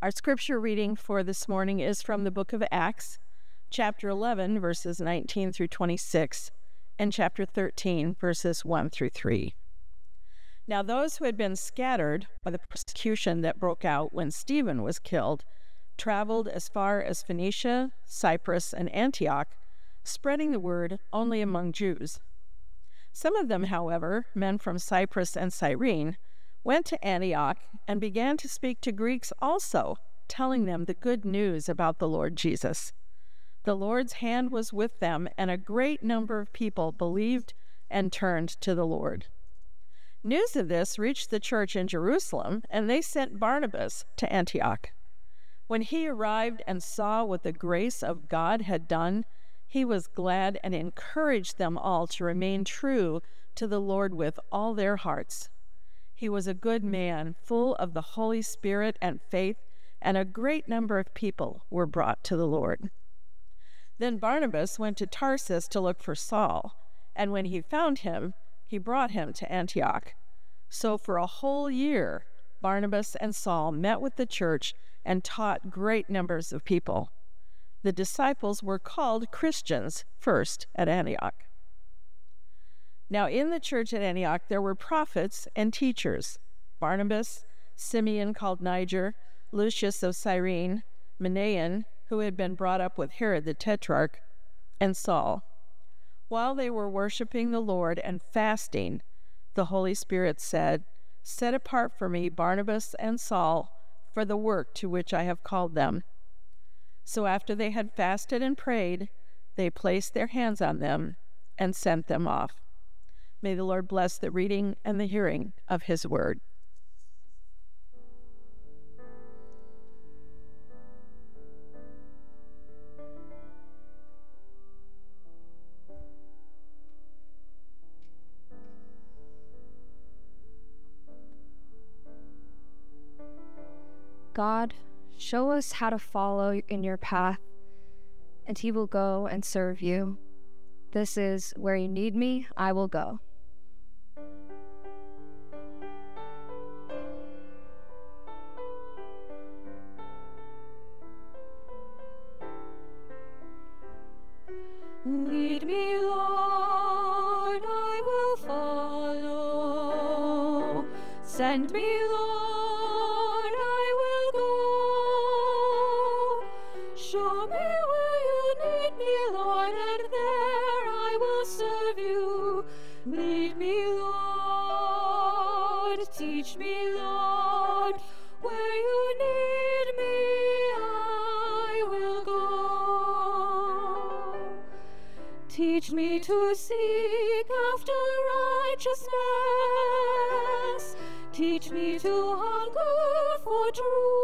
Our scripture reading for this morning is from the book of Acts, chapter 11, verses 19 through 26, and chapter 13, verses 1 through 3. Now, those who had been scattered by the persecution that broke out when Stephen was killed traveled as far as Phoenicia, Cyprus, and Antioch, spreading the word only among Jews. Some of them, however, men from Cyprus and Cyrene, went to Antioch and began to speak to Greeks also, telling them the good news about the Lord Jesus. The Lord's hand was with them, and a great number of people believed and turned to the Lord. News of this reached the church in Jerusalem, and they sent Barnabas to Antioch. When he arrived and saw what the grace of God had done, he was glad and encouraged them all to remain true to the Lord with all their hearts. He was a good hmm. man, full of the Holy Spirit and faith, and a great number of people were brought to the Lord. Then Barnabas went to Tarsus to look for Saul, and when he found him, he brought him to Antioch. So for a whole year, Barnabas and Saul met with the church and taught great numbers of people. The disciples were called Christians first at Antioch. Now, in the church at Antioch, there were prophets and teachers Barnabas, Simeon called Niger, Lucius of Cyrene, Manaen, who had been brought up with Herod the Tetrarch, and Saul. While they were worshiping the Lord and fasting, the Holy Spirit said, Set apart for me Barnabas and Saul for the work to which I have called them. So after they had fasted and prayed, they placed their hands on them and sent them off. May the Lord bless the reading and the hearing of his word. God, show us how to follow in your path, and he will go and serve you. This is where you need me, I will go. Teach me to hunger for truth.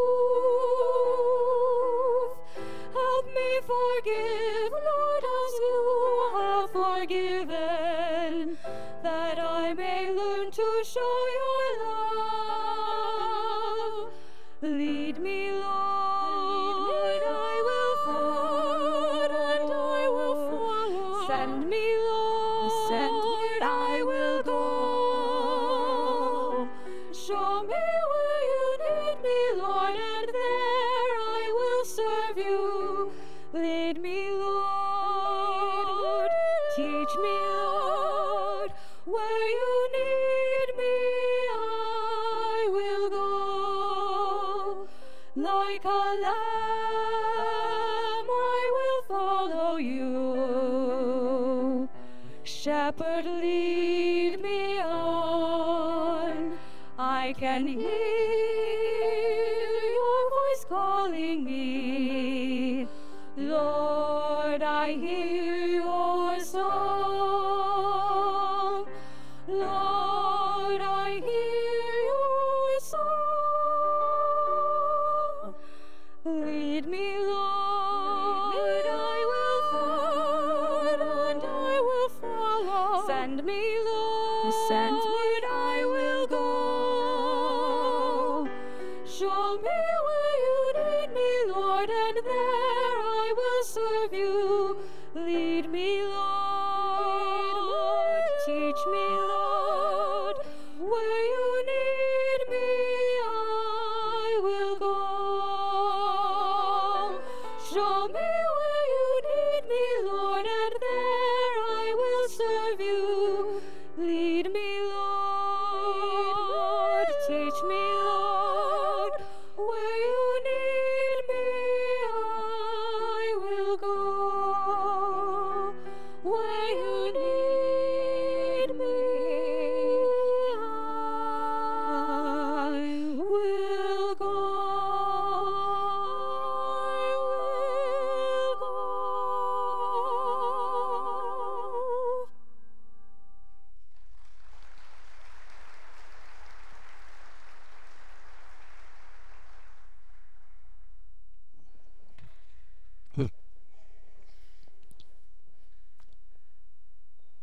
Shepherd, lead me on. I can hear your voice calling me. Lord, I hear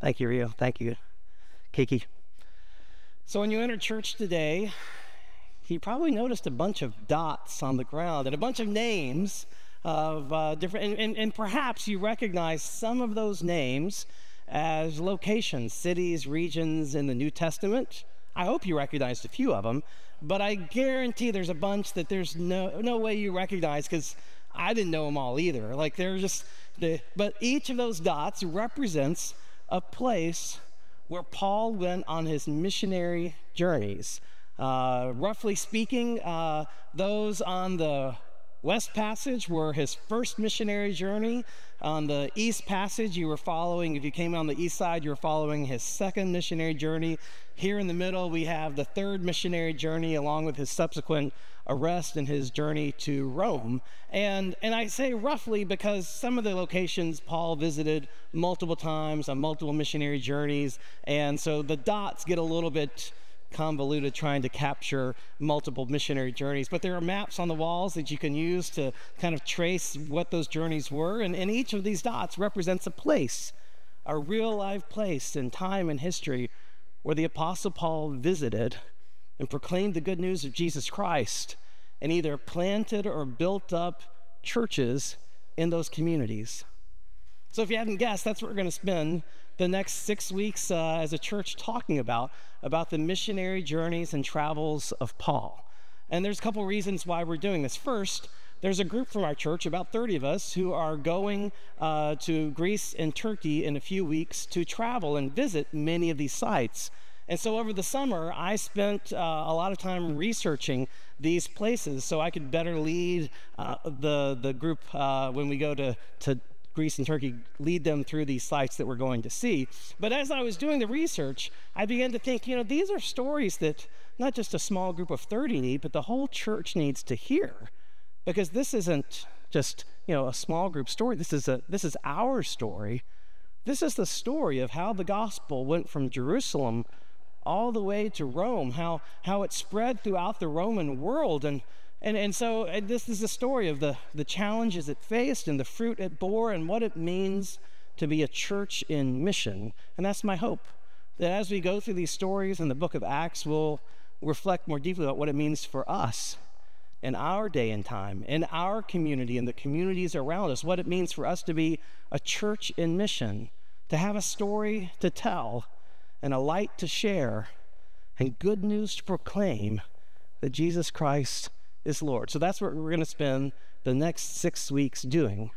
Thank you, Rio. Thank you, Kiki. So when you enter church today, you probably noticed a bunch of dots on the ground and a bunch of names of uh, different, and, and, and perhaps you recognize some of those names as locations, cities, regions in the New Testament. I hope you recognized a few of them, but I guarantee there's a bunch that there's no no way you recognize because I didn't know them all either. Like they're just the, but each of those dots represents a place where Paul went on his missionary journeys. Uh, roughly speaking, uh, those on the West Passage were his first missionary journey. On the East Passage, you were following, if you came on the east side, you were following his second missionary journey. Here in the middle, we have the third missionary journey, along with his subsequent arrest and his journey to Rome. And, and I say roughly because some of the locations Paul visited multiple times on multiple missionary journeys. And so the dots get a little bit convoluted trying to capture multiple missionary journeys. But there are maps on the walls that you can use to kind of trace what those journeys were. And, and each of these dots represents a place, a real life place in time and history where the Apostle Paul visited and proclaimed the good news of Jesus Christ and either planted or built up churches in those communities. So, if you hadn't guessed, that's what we're going to spend the next six weeks uh, as a church talking about about the missionary journeys and travels of Paul. And there's a couple reasons why we're doing this. First, there's a group from our church, about 30 of us, who are going uh, to Greece and Turkey in a few weeks to travel and visit many of these sites. And so over the summer, I spent uh, a lot of time researching these places so I could better lead uh, the, the group uh, when we go to, to Greece and Turkey, lead them through these sites that we're going to see. But as I was doing the research, I began to think, you know, these are stories that not just a small group of 30 need, but the whole church needs to hear. Because this isn't just, you know, a small group story. This is a this is our story. This is the story of how the gospel went from Jerusalem all the way to Rome, how, how it spread throughout the Roman world. And, and, and so and this is the story of the, the challenges it faced and the fruit it bore and what it means to be a church in mission. And that's my hope that as we go through these stories in the book of Acts, we'll reflect more deeply about what it means for us in our day and time, in our community, and the communities around us, what it means for us to be a church in mission, to have a story to tell and a light to share and good news to proclaim that Jesus Christ is Lord. So that's what we're going to spend the next six weeks doing.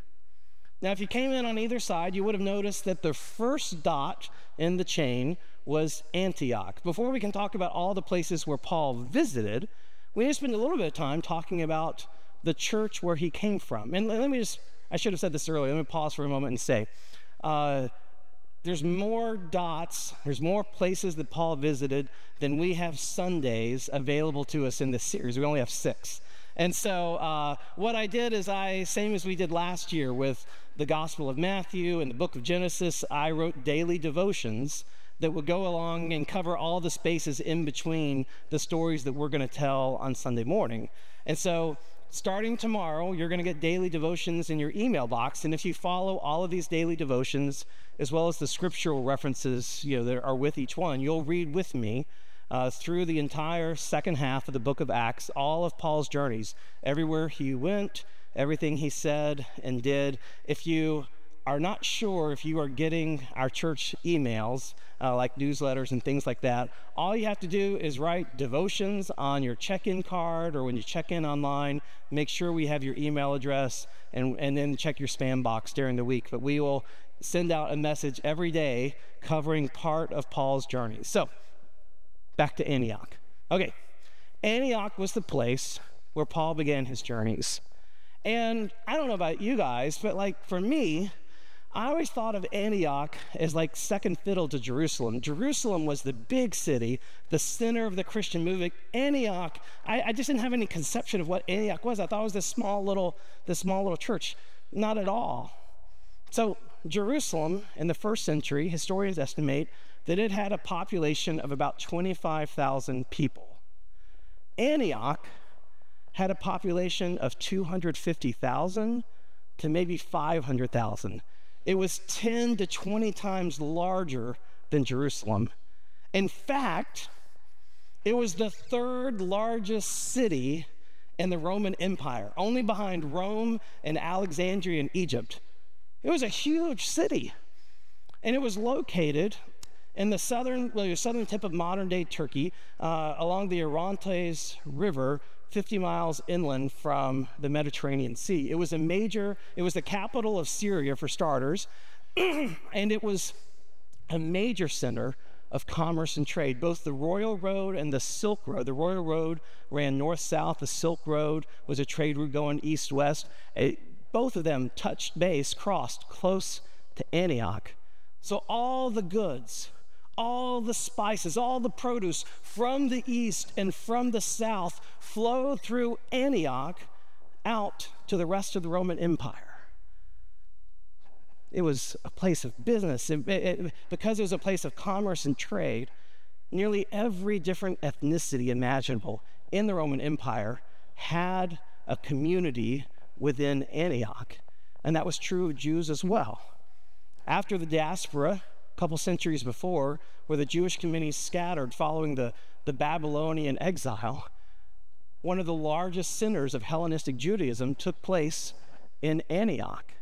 Now, if you came in on either side, you would have noticed that the first dot in the chain was Antioch. Before we can talk about all the places where Paul visited, we need to spend a little bit of time talking about the church where he came from. And let me just, I should have said this earlier. Let me pause for a moment and say, uh, there's more dots, there's more places that Paul visited than we have Sundays available to us in this series. We only have six. And so, uh, what I did is I, same as we did last year with the Gospel of Matthew and the book of Genesis, I wrote daily devotions that would go along and cover all the spaces in between the stories that we're going to tell on Sunday morning. And so, starting tomorrow, you're going to get daily devotions in your email box. And if you follow all of these daily devotions, as well as the scriptural references you know, that are with each one, you'll read with me uh, through the entire second half of the book of Acts, all of Paul's journeys, everywhere he went, everything he said and did. If you are not sure if you are getting our church emails, uh, like newsletters and things like that, all you have to do is write devotions on your check in card or when you check in online. Make sure we have your email address and, and then check your spam box during the week. But we will send out a message every day covering part of Paul's journey. So, back to Antioch. Okay, Antioch was the place where Paul began his journeys. And I don't know about you guys, but like for me, I always thought of Antioch as like second fiddle to Jerusalem. Jerusalem was the big city, the center of the Christian movement. Antioch, I, I, just didn't have any conception of what Antioch was. I thought it was this small little, this small little church. Not at all. So Jerusalem in the first century, historians estimate that it had a population of about 25,000 people. Antioch had a population of 250,000 to maybe 500,000. It was 10 to 20 times larger than Jerusalem. In fact, it was the third largest city in the Roman Empire, only behind Rome and Alexandria in Egypt. It was a huge city. And it was located in the southern, well, the southern tip of modern day Turkey, uh, along the Orontes River, 50 miles inland from the Mediterranean Sea. It was a major, it was the capital of Syria for starters, and it was a major center of commerce and trade. Both the Royal Road and the Silk Road. The Royal Road ran north south, the Silk Road was a trade route going east west. both of them touched base, crossed close to Antioch. So all the goods, all the spices, all the produce from the east and from the south flow through Antioch out to the rest of the Roman Empire. It was a place of business. It, it, because it was a place of commerce and trade, nearly every different ethnicity imaginable in the Roman Empire had a community within Antioch. And that was true of Jews as well. After the diaspora, couple centuries before, where the Jewish community scattered following the, the Babylonian exile, one of the largest centers of Hellenistic Judaism took place in Antioch.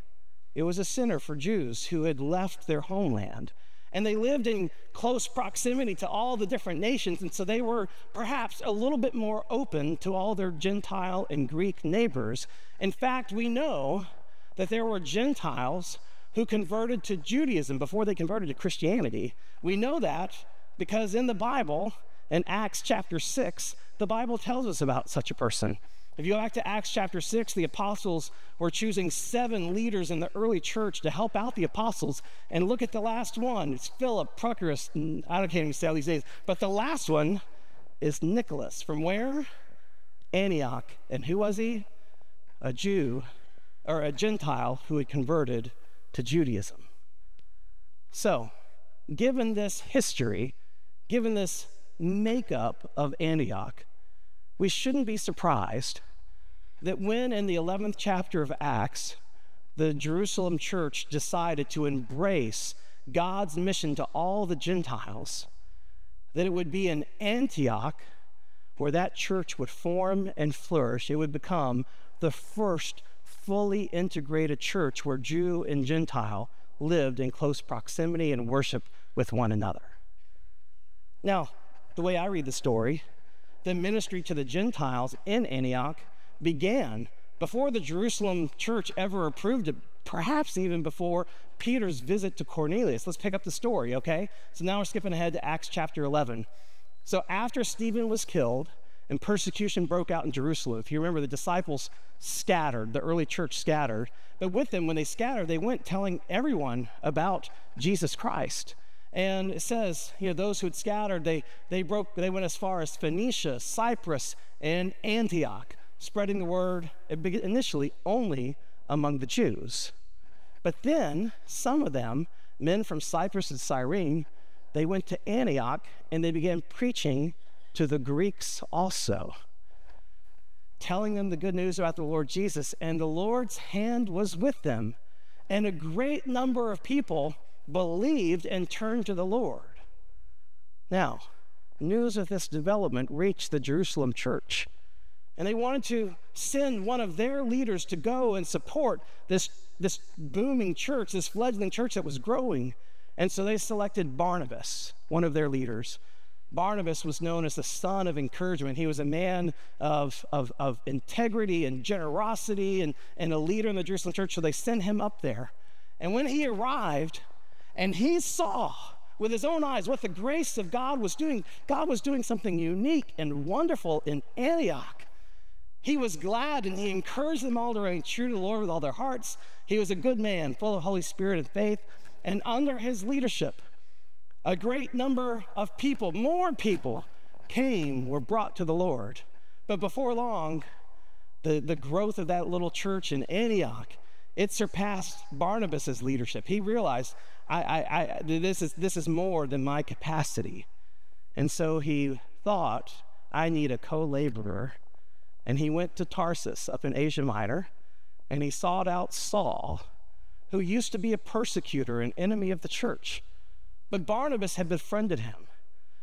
It was a center for Jews who had left their homeland. And they lived in close proximity to all the different nations, and so they were perhaps a little bit more open to all their Gentile and Greek neighbors. In fact, we know that there were Gentiles who converted to Judaism before they converted to Christianity. We know that because in the Bible, in Acts chapter 6, the Bible tells us about such a person. If you go back to Acts chapter 6, the apostles were choosing seven leaders in the early church to help out the apostles. And look at the last one. It's Philip, Prochorus, I can't even say all these names. But the last one is Nicholas. From where? Antioch. And who was he? A Jew or a Gentile who had converted to Judaism. So, given this history, given this makeup of Antioch, we shouldn't be surprised that when in the 11th chapter of Acts, the Jerusalem church decided to embrace God's mission to all the Gentiles, that it would be in Antioch where that church would form and flourish. It would become the first fully integrated church where Jew and Gentile lived in close proximity and worshiped with one another. Now, the way I read the story, the ministry to the Gentiles in Antioch began before the Jerusalem church ever approved it, perhaps even before Peter's visit to Cornelius. Let's pick up the story, okay? So now we're skipping ahead to Acts chapter 11. So after Stephen was killed and persecution broke out in Jerusalem, if you remember, the disciples scattered, the early church scattered. But with them, when they scattered, they went telling everyone about Jesus Christ. And it says, you know, those who had scattered, they, they broke, they went as far as Phoenicia, Cyprus, and Antioch, spreading the word initially only among the Jews. But then some of them, men from Cyprus and Cyrene, they went to Antioch and they began preaching to the Greeks also telling them the good news about the Lord Jesus, and the Lord's hand was with them. And a great number of people believed and turned to the Lord. Now, news of this development reached the Jerusalem church, and they wanted to send one of their leaders to go and support this, this booming church, this fledgling church that was growing. And so they selected Barnabas, one of their leaders, Barnabas was known as the son of encouragement. He was a man of, of, of integrity and generosity and, and a leader in the Jerusalem church, so they sent him up there. And when he arrived and he saw with his own eyes what the grace of God was doing, God was doing something unique and wonderful in Antioch. He was glad and he encouraged them all to remain true to the Lord with all their hearts. He was a good man, full of Holy Spirit and faith. And under his leadership, a great number of people, more people, came, were brought to the Lord. But before long, the, the growth of that little church in Antioch, it surpassed Barnabas's leadership. He realized, I, I, I, this, is, this is more than my capacity. And so he thought, I need a co laborer and he went to Tarsus up in Asia Minor and he sought out Saul, who used to be a persecutor and enemy of the church. But Barnabas had befriended him,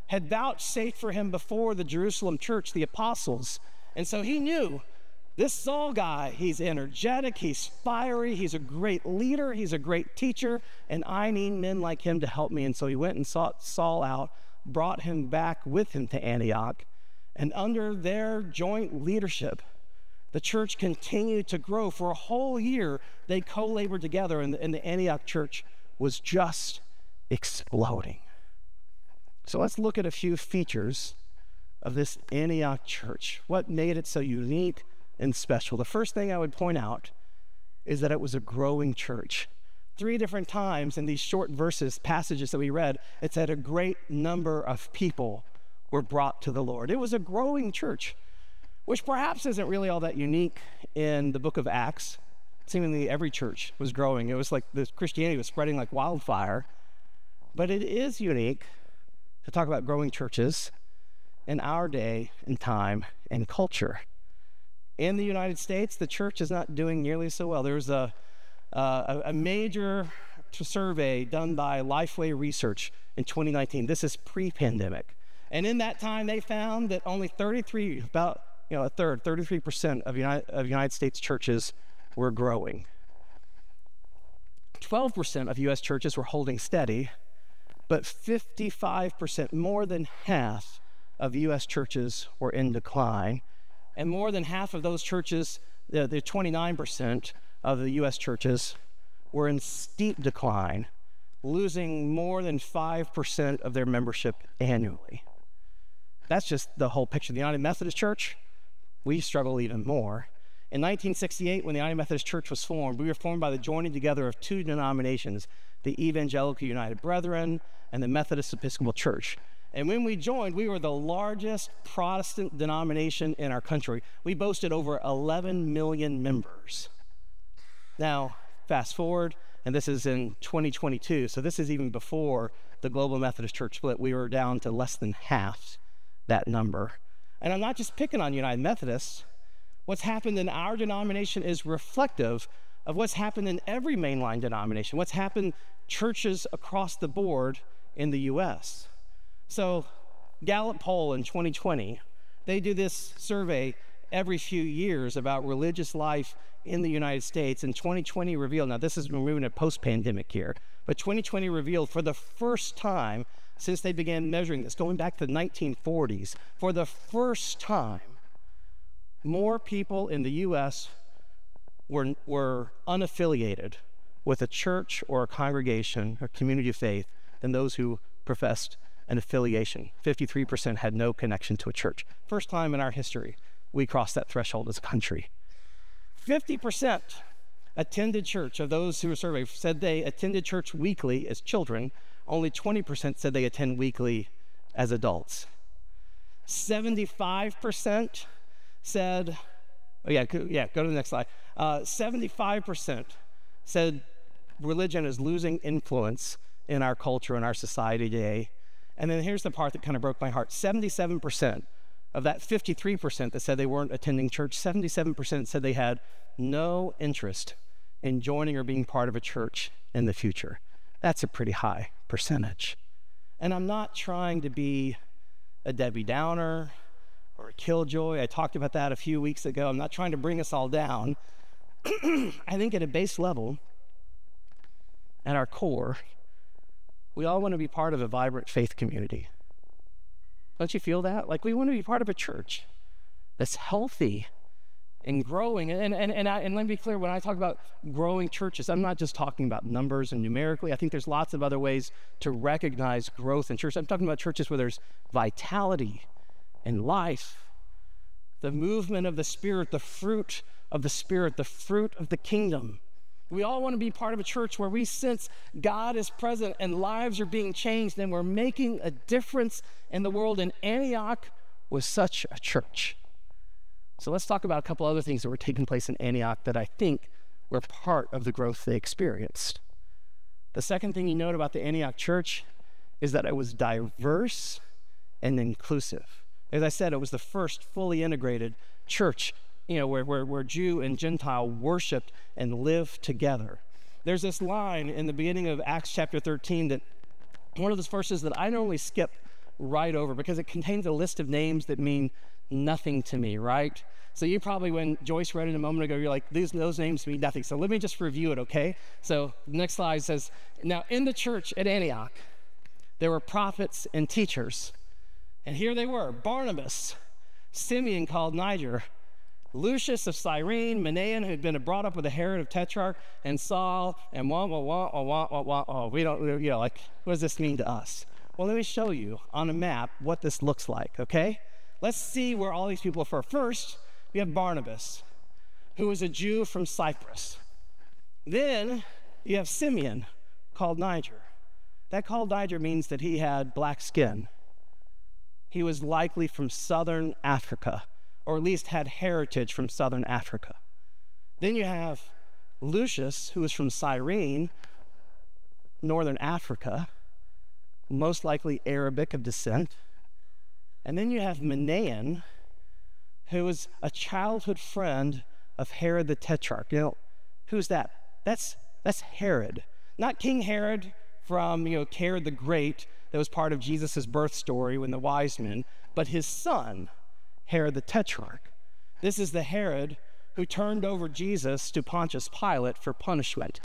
had vouchsafed for him before the Jerusalem church, the apostles. And so he knew this Saul guy, he's energetic, he's fiery, he's a great leader, he's a great teacher, and I need men like him to help me. And so he went and sought Saul out, brought him back with him to Antioch. And under their joint leadership, the church continued to grow. For a whole year, they co labored together, and the, and the Antioch church was just exploding. So let's look at a few features of this Antioch church. What made it so unique and special? The first thing I would point out is that it was a growing church. Three different times in these short verses, passages that we read, it said a great number of people were brought to the Lord. It was a growing church, which perhaps isn't really all that unique in the book of Acts. Seemingly every church was growing. It was like the Christianity was spreading like wildfire. But it is unique to talk about growing churches in our day and time and culture. In the United States, the church is not doing nearly so well. There was a, uh, a major survey done by Lifeway Research in 2019. This is pre pandemic. And in that time, they found that only 33, about you know, a third, 33% of United, of United States churches were growing. 12% of U.S. churches were holding steady, but 55%, more than half of U.S. churches were in decline. And more than half of those churches, the, the 29% of the U.S. churches, were in steep decline, losing more than 5% of their membership annually. That's just the whole picture. The United Methodist Church, we struggle even more. In 1968, when the United Methodist Church was formed, we were formed by the joining together of two denominations the Evangelical United Brethren and the Methodist Episcopal Church. And when we joined, we were the largest Protestant denomination in our country. We boasted over 11 million members. Now, fast forward, and this is in 2022, so this is even before the Global Methodist Church split. We were down to less than half that number. And I'm not just picking on United Methodists. What's happened in our denomination is reflective of what's happened in every mainline denomination, what's happened churches across the board in the US. So, Gallup poll in 2020, they do this survey every few years about religious life in the United States. And 2020 revealed, now this is we're moving a post pandemic year, but 2020 revealed for the first time since they began measuring this, going back to the 1940s, for the first time, more people in the U.S. were, were unaffiliated with a church or a congregation or community of faith than those who professed an affiliation. 53% had no connection to a church. First time in our history we crossed that threshold as a country. 50% attended church of those who were surveyed said they attended church weekly as children only 20% said they attend weekly as adults. 75% said, oh yeah, yeah, go to the next slide. Uh, 75% said religion is losing influence in our culture and our society today. And then here's the part that kind of broke my heart 77% of that 53% that said they weren't attending church, 77% said they had no interest in joining or being part of a church in the future. That's a pretty high percentage. And I'm not trying to be a Debbie Downer or a killjoy. I talked about that a few weeks ago. I'm not trying to bring us all down. I think at a base level, at our core, we all want to be part of a vibrant faith community. Don't you feel that? Like we want to be part of a church that's healthy and growing. And, and, and, I, and let me be clear when I talk about growing churches, I'm not just talking about numbers and numerically. I think there's lots of other ways to recognize growth in church. I'm talking about churches where there's vitality and life. the movement of the Spirit, the fruit of the Spirit, the fruit of the kingdom. We all want to be part of a church where we sense God is present and lives are being changed and we're making a difference in the world. And Antioch was such a church. So let's talk about a couple other things that were taking place in Antioch that I think were part of the growth they experienced. The second thing you note about the Antioch church is that it was diverse and inclusive. As I said, it was the first fully integrated church you know, where, where, where Jew and Gentile worshiped and lived together. There's this line in the beginning of Acts chapter 13 that one of those verses that I normally skip right over because it contains a list of names that mean nothing to me, right? So you probably, when Joyce read it a moment ago, you're like, these those names mean nothing. So let me just review it, okay? So next slide says, now in the church at Antioch, there were prophets and teachers. And here they were Barnabas, Simeon called Niger, Lucius of Cyrene, Manaen, who had been brought up with the Herod of Tetrarch, and Saul, and wah, wah, wah, wah, wah, wah, wah, we don't, you know, like, what does this mean to us? Well, let me show you on a map what this looks like, okay? Let's see where all these people are from. First, we have Barnabas, who was a Jew from Cyprus. Then you have Simeon, called Niger. That called Niger means that he had black skin. He was likely from southern Africa or at least had heritage from southern Africa. Then you have Lucius, who is from Cyrene, northern Africa, most likely Arabic of descent. And then you have who was a childhood friend of Herod the Tetrarch. You know, who's that? That's that's Herod, not King Herod from you know Herod the Great that was part of Jesus' birth story when the wise men, but his son, Herod the Tetrarch. This is the Herod who turned over Jesus to Pontius Pilate for punishment.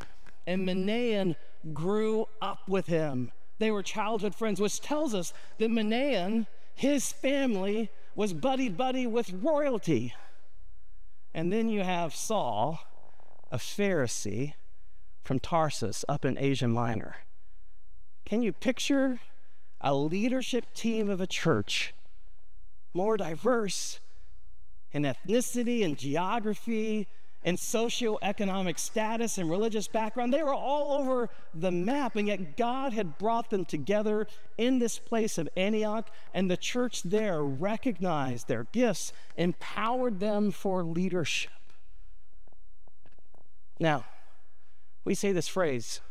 And Manaen grew up with him. They were childhood friends, which tells us that Manaen, his family, was buddy buddy with royalty. And then you have Saul, a Pharisee from Tarsus up in Asia Minor. Can you picture a leadership team of a church more diverse in ethnicity and geography and socioeconomic status and religious background. They were all over the map, and yet God had brought them together in this place of Antioch, and the church there recognized their gifts, empowered them for leadership. Now, we say this phrase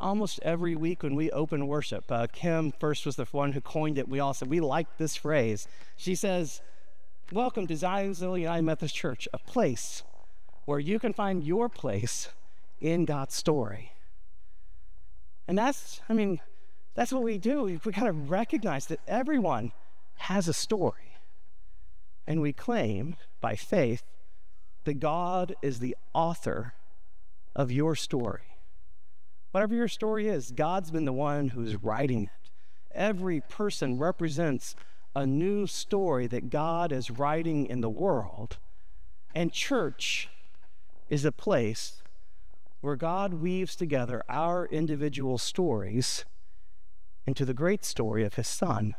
almost every week when we open worship. Uh, Kim first was the one who coined it. We all said, we like this phrase. She says, Welcome to Zionsville United Methodist Church, a place where you can find your place in God's story. And that's, I mean, that's what we do. We, we kind of recognize that everyone has a story. And we claim by faith that God is the author of your story. Whatever your story is, God's been the one who's writing it. Every person represents a new story that God is writing in the world. And church is a place where God weaves together our individual stories into the great story of His Son,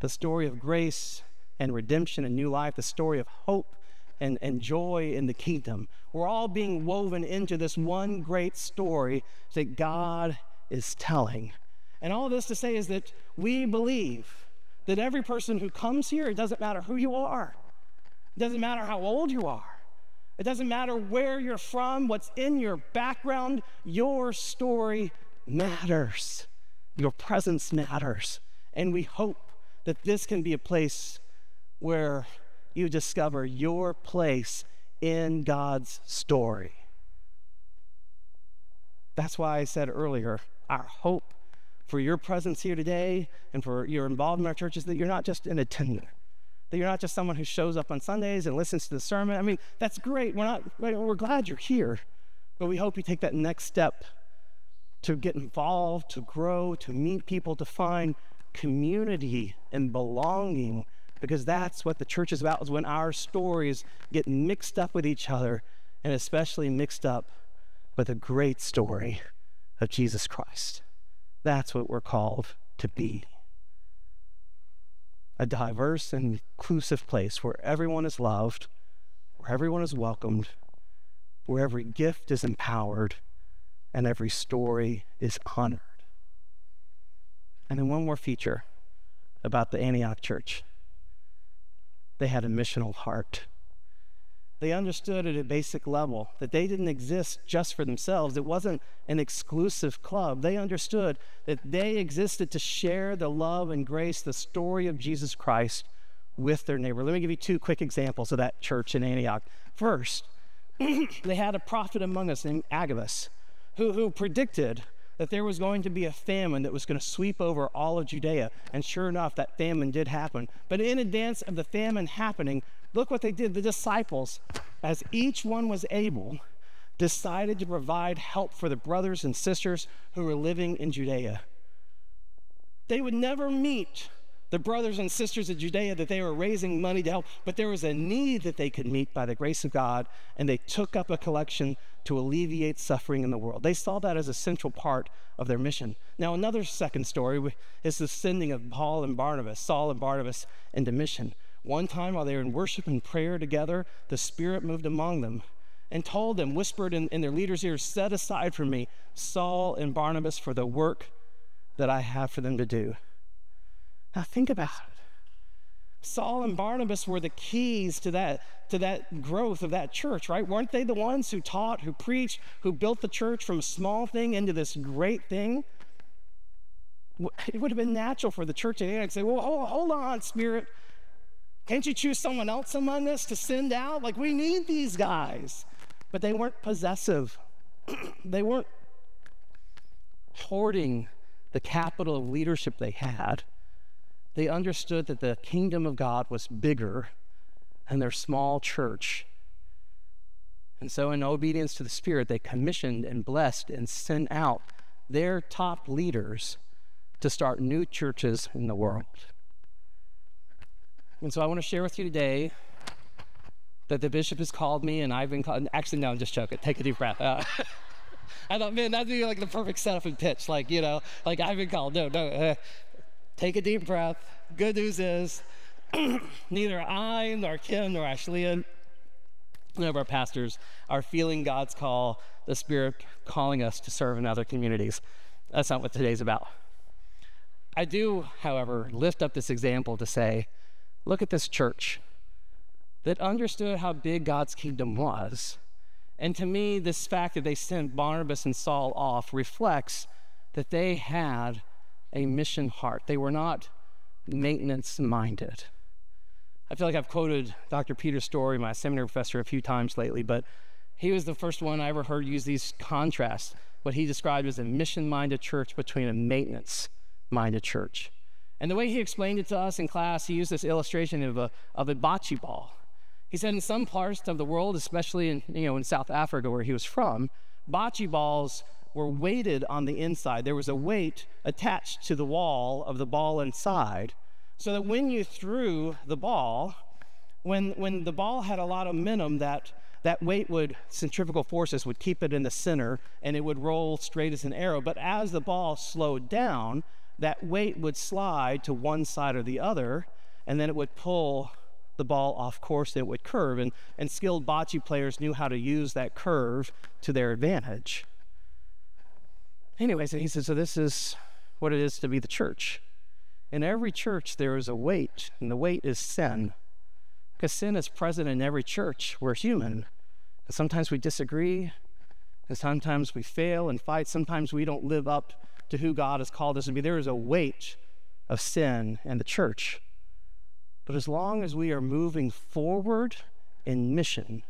the story of grace and redemption and new life, the story of hope and, and joy in the kingdom. We're all being woven into this one great story that God is telling. And all this to say is that we believe that every person who comes here, it doesn't matter who you are, it doesn't matter how old you are, it doesn't matter where you're from, what's in your background, your story matters. Your presence matters. And we hope that this can be a place where you discover your place in God's story. That's why I said earlier our hope for your presence here today and for your involvement in our church is that you're not just an attendant, that you're not just someone who shows up on Sundays and listens to the sermon. I mean, that's great. We're not, we're glad you're here, but we hope you take that next step to get involved, to grow, to meet people, to find community and belonging because that's what the church is about is when our stories get mixed up with each other and especially mixed up with the great story of Jesus Christ. That's what we're called to be. a diverse and inclusive place where everyone is loved, where everyone is welcomed, where every gift is empowered, and every story is honored. And then one more feature about the Antioch church they had a missional heart. They understood at a basic level that they didn't exist just for themselves. It wasn't an exclusive club. They understood that they existed to share the love and grace, the story of Jesus Christ with their neighbor. Let me give you two quick examples of that church in Antioch. First, they had a prophet among us named Agabus who, who predicted that there was going to be a famine that was going to sweep over all of Judea. And sure enough, that famine did happen. But in advance of the famine happening, look what they did. The disciples, as each one was able, decided to provide help for the brothers and sisters who were living in Judea. They would never meet the brothers and sisters of Judea that they were raising money to help, but there was a need that they could meet by the grace of God, and they took up a collection to alleviate suffering in the world. They saw that as a central part of their mission. Now, another second story is the sending of Paul and Barnabas, Saul and Barnabas, into mission. One time while they were in worship and prayer together, the Spirit moved among them and told them, whispered in, in their leader's ears, Set aside for me Saul and Barnabas for the work that I have for them to do. Now, think about it. Saul and Barnabas were the keys to that, to that growth of that church, right? Weren't they the ones who taught, who preached, who built the church from a small thing into this great thing? It would have been natural for the church at Antioch to say, well, hold, hold on, Spirit. Can't you choose someone else among us to send out? Like, we need these guys. But they weren't possessive, they weren't hoarding the capital of leadership they had they understood that the kingdom of God was bigger than their small church. And so, in obedience to the Spirit, they commissioned and blessed and sent out their top leaders to start new churches in the world. And so, I want to share with you today that the bishop has called me, and I've been called. Actually, no, I'm just joking. Take a deep breath. Uh, I thought, man, that'd be like the perfect setup and pitch. Like, you know, like I've been called. No, no. Uh, Take a deep breath. Good news is, neither I nor Kim nor Ashley, none of our pastors are feeling God's call, the Spirit calling us to serve in other communities. That's not what today's about. I do, however, lift up this example to say, look at this church that understood how big God's kingdom was. And to me, this fact that they sent Barnabas and Saul off reflects that they had a mission heart. They were not maintenance minded. I feel like I've quoted Dr. Peter Storey, my seminary professor, a few times lately, but he was the first one I ever heard use these contrasts, what he described as a mission minded church between a maintenance minded church. And the way he explained it to us in class, he used this illustration of a, of a bocce ball. He said in some parts of the world, especially in, you know, in South Africa where he was from, bocce balls were weighted on the inside. There was a weight attached to the wall of the ball inside, so that when you threw the ball, when, when the ball had a lot of momentum, that, that weight would, centrifugal forces would keep it in the center and it would roll straight as an arrow. But as the ball slowed down, that weight would slide to one side or the other, and then it would pull the ball off course and it would curve. And, and skilled bocce players knew how to use that curve to their advantage. Anyways, he said, so this is what it is to be the church. In every church, there is a weight, and the weight is sin. Because sin is present in every church. We're human. And sometimes we disagree, and sometimes we fail and fight. Sometimes we don't live up to who God has called us to be. There is a weight of sin in the church. But as long as we are moving forward in mission,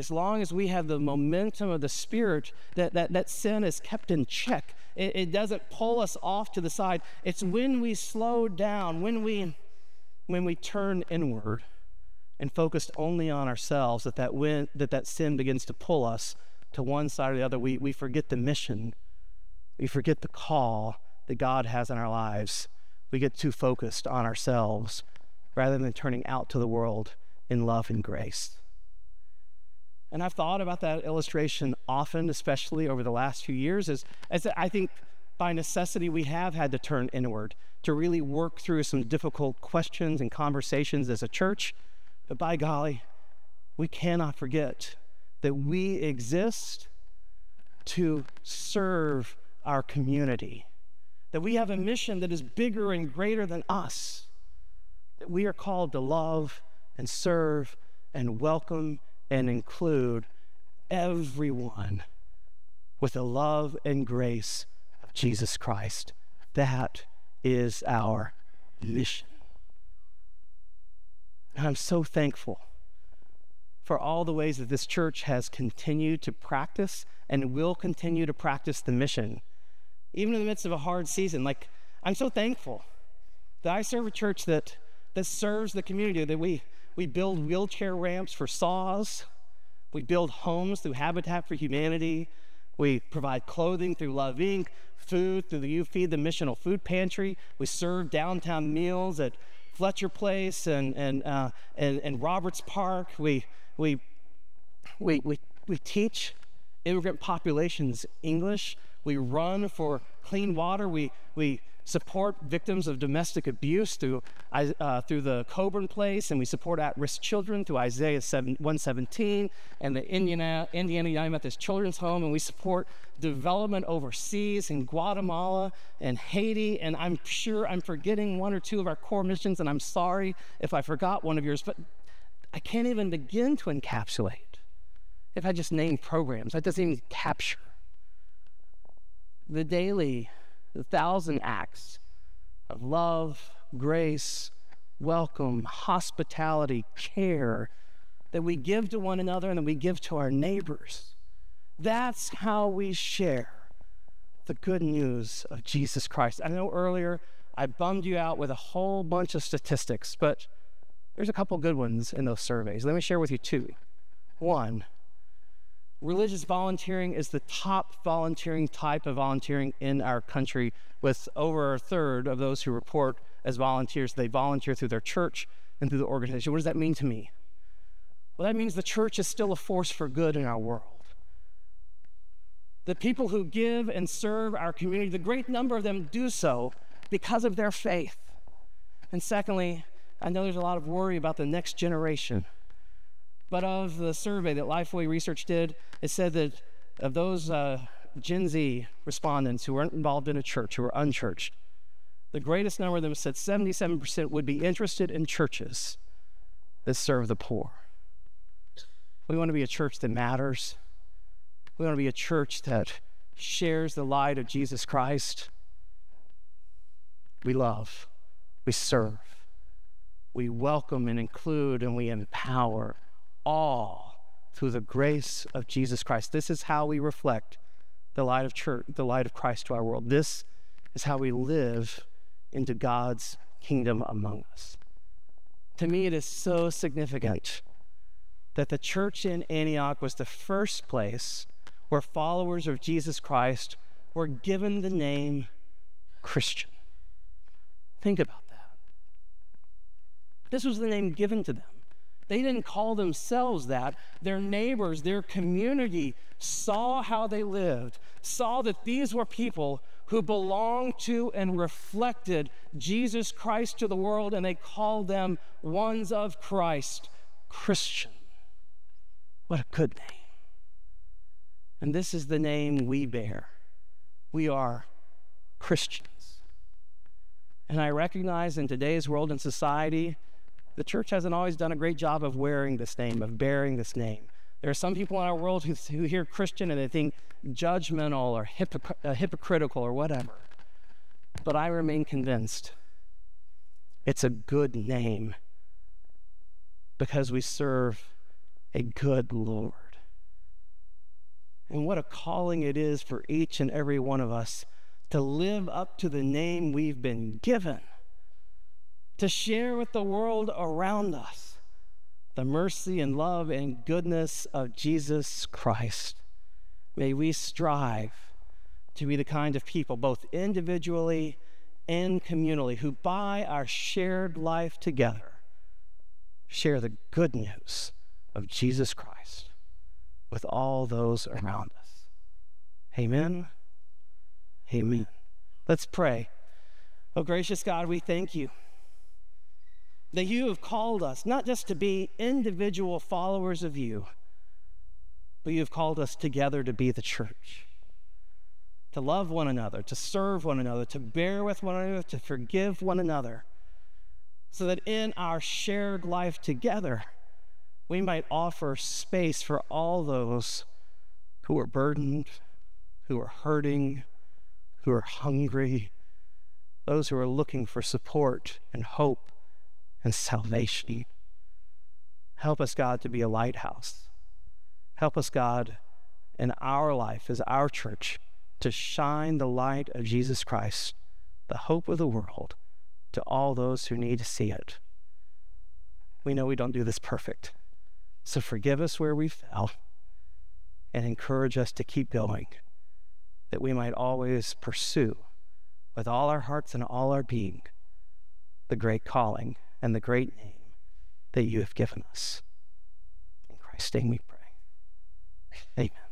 as long as we have the momentum of the Spirit, that, that, that sin is kept in check. It, it doesn't pull us off to the side. It's when we slow down, when we, when we turn inward and focused only on ourselves, that that, win, that that sin begins to pull us to one side or the other. We, we forget the mission, we forget the call that God has in our lives. We get too focused on ourselves rather than turning out to the world in love and grace. And I've thought about that illustration often, especially over the last few years, as, as I think by necessity, we have had to turn inward to really work through some difficult questions and conversations as a church. But by golly, we cannot forget that we exist to serve our community, that we have a mission that is bigger and greater than us, that we are called to love and serve and welcome and include everyone with the love and grace of Jesus Christ. That is our mission. And I'm so thankful for all the ways that this church has continued to practice and will continue to practice the mission, even in the midst of a hard season. Like, I'm so thankful that I serve a church that, that serves the community, that we, we build wheelchair ramps for saws, we build homes through Habitat for Humanity, we provide clothing through Love Inc., food through the You Feed the Missional Food Pantry, we serve downtown meals at Fletcher Place and, and, uh, and, and Roberts Park. We, we, we, we, we teach immigrant populations English. We run for clean water. We, we support victims of domestic abuse through, uh, through the Coburn Place, and we support at-risk children through Isaiah 7, 117 and the Indiana, Indiana United Methodist Children's Home, and we support development overseas in Guatemala and Haiti, and I'm sure I'm forgetting one or two of our core missions, and I'm sorry if I forgot one of yours, but I can't even begin to encapsulate if I just name programs. That doesn't even capture the daily the thousand acts of love, grace, welcome, hospitality, care that we give to one another and that we give to our neighbors. That's how we share the good news of Jesus Christ. I know earlier I bummed you out with a whole bunch of statistics, but there's a couple good ones in those surveys. Let me share with you two. One, religious volunteering is the top volunteering type of volunteering in our country, with over a third of those who report as volunteers, they volunteer through their church and through the organization. What does that mean to me? Well, that means the church is still a force for good in our world. The people who give and serve our community, the great number of them do so because of their faith. And secondly, I know there's a lot of worry about the next generation. But of the survey that Lifeway Research did, it said that of those uh, Gen Z respondents who weren't involved in a church, who were unchurched, the greatest number of them said 77% would be interested in churches that serve the poor. We want to be a church that matters. We want to be a church that shares the light of Jesus Christ. We love, we serve, we welcome and include, and we empower all through the grace of Jesus Christ. This is how we reflect the light of church, the light of Christ to our world. This is how we live into God's kingdom among us. To me, it is so significant that the church in Antioch was the first place where followers of Jesus Christ were given the name Christian. Think about that. This was the name given to them. They didn't call themselves that. Their neighbors, their community saw how they lived, saw that these were people who belonged to and reflected Jesus Christ to the world, and they called them ones of Christ, Christian. What a good name. And this is the name we bear. We are Christians. And I recognize in today's world and society, the church hasn't always done a great job of wearing this name, of bearing this name. There are some people in our world who, who hear Christian and they think judgmental or hypocr- uh, hypocritical or whatever. But I remain convinced it's a good name because we serve a good Lord. And what a calling it is for each and every one of us to live up to the name we've been given to share with the world around us the mercy and love and goodness of Jesus Christ. May we strive to be the kind of people, both individually and communally, who by our shared life together share the good news of Jesus Christ with all those around us. Amen. Amen. Let's pray. Oh, gracious God, we thank you that you have called us not just to be individual followers of you, but you have called us together to be the church, to love one another, to serve one another, to bear with one another, to forgive one another, so that in our shared life together, we might offer space for all those who are burdened, who are hurting, who are hungry, those who are looking for support and hope and salvation. Help us, God, to be a lighthouse. Help us, God, in our life as our church to shine the light of Jesus Christ, the hope of the world, to all those who need to see it. We know we don't do this perfect. So forgive us where we fell and encourage us to keep going, that we might always pursue with all our hearts and all our being the great calling and the great name that you have given us. In Christ's name we pray. Amen.